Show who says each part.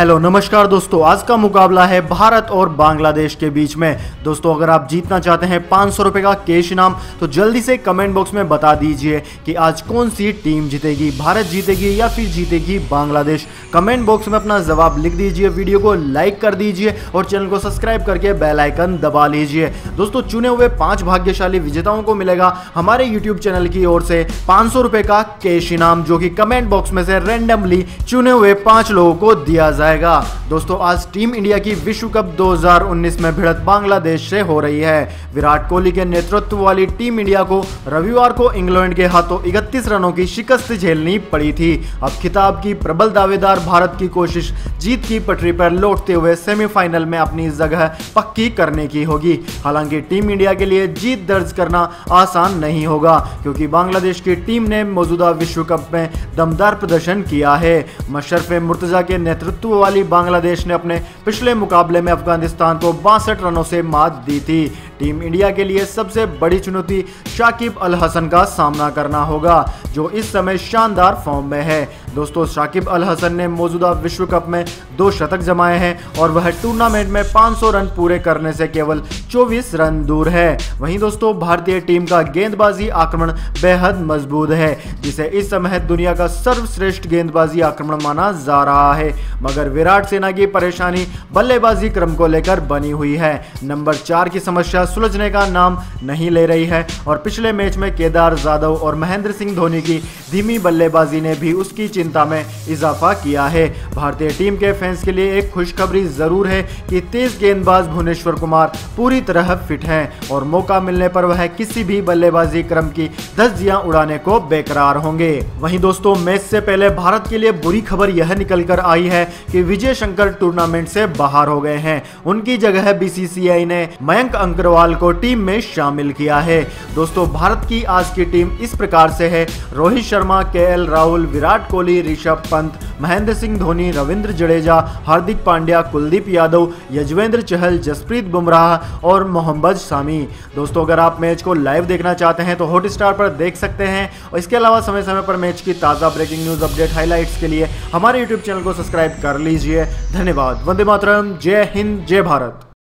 Speaker 1: Hello, नमस्कार दोस्तों। आज का मुकाबला है भारत और बांग्लादेश के बीच में। दोस्तों, अगर आप जीतना चाहते हैं पाँच सौ रुपये का कैश इनाम तो जल्दी से कमेंट बॉक्स में बता दीजिए कि आज कौन सी टीम जीतेगी, भारत जीतेगी या फिर जीतेगी बांग्लादेश। कमेंट बॉक्स में अपना जवाब लिख दीजिए, वीडियो को लाइक कर दीजिए और चैनल को सब्सक्राइब करके बेल आइकन दबा लीजिए। दोस्तों, चुने हुए पाँच भाग्यशाली विजेताओं को मिलेगा हमारे यूट्यूब चैनल की ओर से पाँच सौ का कैश इनाम, जो कि कमेंट बॉक्स में से रेंडमली चुने हुए पाँच लोगों को दिया जाए। जाएगा। दोस्तों, आज टीम इंडिया की विश्व कप 2019 में भिड़त बांग्लादेश से हो रही है। विराट कोहली के नेतृत्व वाली टीम इंडिया को रविवार को इंग्लैंड के हाथों 31 रनों की शिकस्त झेलनी पड़ी थी। अब खिताब की प्रबल दावेदार भारत की कोशिश जीत की पटरी पर लौटते हुए सेमीफाइनल में अपनी जगह पक्की करने की होगी। हालाँकि टीम इंडिया के लिए जीत दर्ज करना आसान नहीं होगा, क्योंकि बांग्लादेश की टीम ने मौजूदा विश्व कप में दमदार प्रदर्शन किया है। मशरफ मुर्तजा के नेतृत्व वाली बांग्लादेश ने अपने पिछले मुकाबले में अफ़गानिस्तान को बासठ रनों से मात दी थी। टीम इंडिया के लिए सबसे बड़ी चुनौती शाकिब अल हसन का सामना करना होगा, जो इस समय शानदार फॉर्म में है। दोस्तों, शाकिब अल हसन ने मौजूदा विश्व कप में दो शतक जमाए हैं और वह टूर्नामेंट में 500 रन पूरे करने से केवल 24 रन दूर है। वहीं दोस्तों, भारतीय टीम का गेंदबाजी आक्रमण बेहद मज़बूत है, जिसे इस समय दुनिया का सर्वश्रेष्ठ गेंदबाजी आक्रमण माना जा रहा है। मगर विराट सेना की परेशानी बल्लेबाजी क्रम को लेकर बनी हुई है। नंबर चार की समस्या सुलझने का नाम नहीं ले रही है और पिछले मैच में केदार जाधव और महेंद्र सिंह धोनी की धीमी बल्लेबाजी ने भी उसकी चिंता में इजाफा किया है। भारतीय टीम के फैंस के लिए एक खुशखबरी ज़रूर है कि तेज गेंदबाज भुवनेश्वर कुमार पूरी तरह फिट हैं और मौका मिलने पर वह किसी भी बल्लेबाजी क्रम की धज्जियाँ उड़ाने को बेकरार होंगे। वहीं दोस्तों, मैच से पहले भारत के लिए बुरी खबर यह निकल कर आई है कि विजय शंकर टूर्नामेंट से बाहर हो गए हैं। उनकी जगह बीसीसीआई ने मयंक अंग्रवाल को टीम में शामिल किया है। दोस्तों, भारत की आज की टीम इस प्रकार से है। रोहित शर्मा, के राहुल, विराट कोहली, ऋषभ पंत, महेंद्र सिंह धोनी, रविंद्र जडेजा, हार्दिक पांड्या, कुलदीप यादव, यजवेंद्र चहल, जसप्रीत बुमराह और मोहम्मद शामी। दोस्तों, अगर आप मैच को लाइव देखना चाहते हैं तो हॉट स्टार पर देख सकते हैं। और इसके अलावा समय समय पर मैच की ताज़ा ब्रेकिंग न्यूज़, अपडेट हाईलाइट्स के लिए हमारे यूट्यूब चैनल को सब्सक्राइब कर लीजिए। धन्यवाद। वंदे मातरम। जय हिंद, जय भारत।